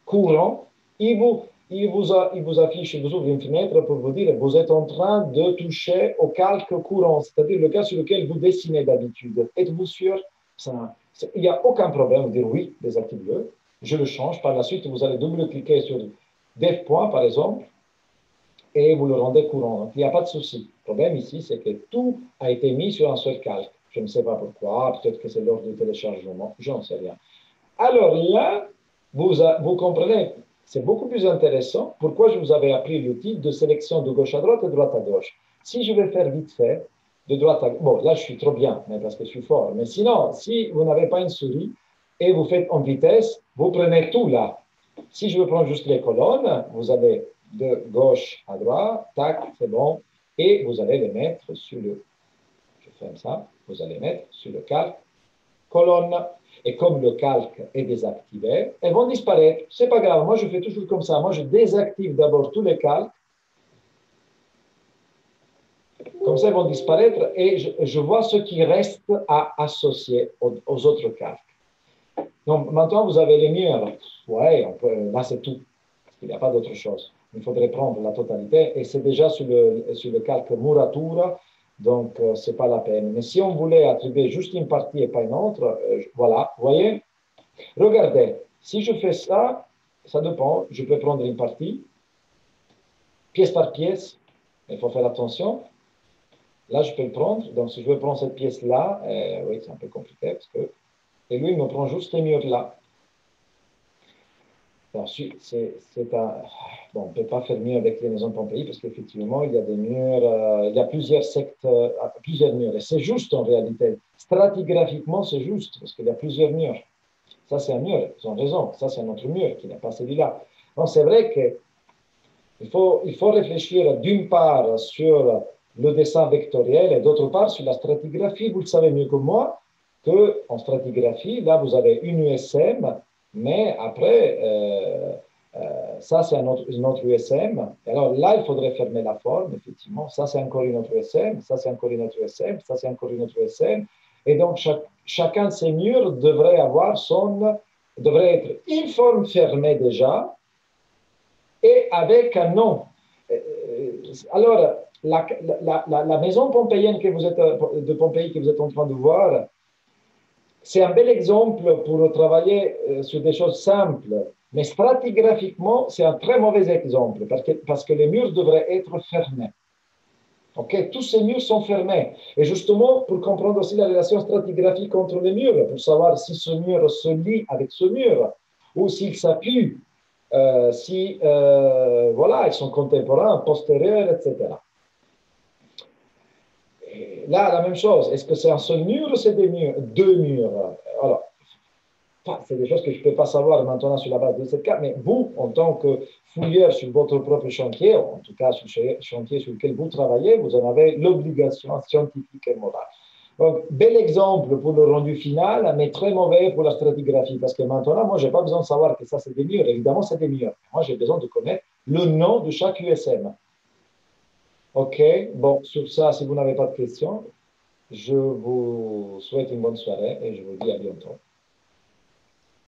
courant, il vous, il, vous il vous affiche, il vous ouvre une fenêtre pour vous dire vous êtes en train de toucher au calque courant, c'est-à-dire le cas sur lequel vous dessinez d'habitude. Êtes-vous sûr? Il n'y a aucun problème, vous dire oui, désactive-le, je le change. Par la suite, vous allez double-cliquer sur Dev point, par exemple, et vous le rendez courant. Donc, il n'y a pas de souci. Le problème ici, c'est que tout a été mis sur un seul calque. Je ne sais pas pourquoi, peut-être que c'est lors du téléchargement, je n'en sais rien. Alors là, vous, comprenez, c'est beaucoup plus intéressant pourquoi je vous avais appris l'outil de sélection de gauche à droite et de droite à gauche. Si je vais faire vite fait, de droite à gauche, bon, là je suis trop bien, parce que je suis fort, mais sinon, si vous n'avez pas une souris et vous faites en vitesse, vous prenez tout là. Si je veux prendre juste les colonnes, vous avez de gauche à droite, tac, c'est bon, et vous allez les mettre sur le, je ça, vous allez mettre sur le calque, colonne, et comme le calque est désactivé, elles vont disparaître. C'est pas grave, moi je fais toujours comme ça, moi je désactive d'abord tous les calques, comme ça, elles vont disparaître et je, vois ce qui reste à associer aux, autres calques. Donc maintenant, vous avez les murs. Ouais, c'est tout. Il n'y a pas d'autre chose il faudrait prendre la totalité et c'est déjà sur le, sur le calque muratura, donc euh, ce n'est pas la peine. Mais si on voulait attribuer juste une partie et pas une autre, euh, voilà, voyez? Regardez, si je fais ça, ça dépend, je peux prendre une partie, pièce par pièce, il faut faire attention. Là, je peux le prendre, donc si je veux prendre cette pièce-là, euh, oui, c'est un peu compliqué parce que. Et lui, il me prend juste les murs là. C'est un. Bon, on ne peut pas faire mieux avec les maisons de Pompéi parce qu'effectivement, il y a des murs, euh, il y a plusieurs sectes, euh, plusieurs murs. Et c'est juste en réalité. Stratigraphiquement, c'est juste parce qu'il y a plusieurs murs. Ça, c'est un mur, ils ont raison. Ça, c'est un autre mur qui n'est pas celui-là. Donc, c'est vrai qu'il faut, il faut réfléchir d'une part sur le dessin vectoriel et d'autre part sur la stratigraphie. Vous le savez mieux que moi qu'en stratigraphie, là, vous avez une USM mais après, euh, euh, ça, c'est un autre, une autre USM. Alors là, il faudrait fermer la forme, effectivement. Ça, c'est encore une autre USM. Ça, c'est encore une autre USM. Ça, c'est encore une autre USM. Et donc, chacun de ces murs devrait avoir son, devrait être une forme fermée déjà et avec un nom. Euh, alors, la, maison pompéienne que vous êtes, de Pompéi que vous êtes en train de voir, c'est un bel exemple pour travailler euh, sur des choses simples, mais stratigraphiquement, c'est un très mauvais exemple parce que, les murs devraient être fermés. Ok, tous ces murs sont fermés. Et justement, pour comprendre aussi la relation stratigraphique entre les murs, pour savoir si ce mur se lie avec ce mur, ou s'ils s'appuient, euh, si, euh, voilà, ils sont contemporains, postérieurs, etc là, la même chose. Est-ce que c'est un seul mur ou c'est des murs? Deux murs. Alors, c'est des choses que je ne peux pas savoir maintenant sur la base de cette carte, mais vous, en tant que fouilleur sur votre propre chantier, en tout cas sur le chantier sur lequel vous travaillez, vous en avez l'obligation scientifique et morale. Donc, bel exemple pour le rendu final, mais très mauvais pour la stratigraphie, parce que maintenant, moi, je n'ai pas besoin de savoir que ça, c'est des murs. Évidemment, c'est des murs. Moi, j'ai besoin de connaître le nom de chaque USM. Ok, bon, sur ça, si vous n'avez pas de questions, je vous souhaite une bonne soirée et je vous dis à bientôt.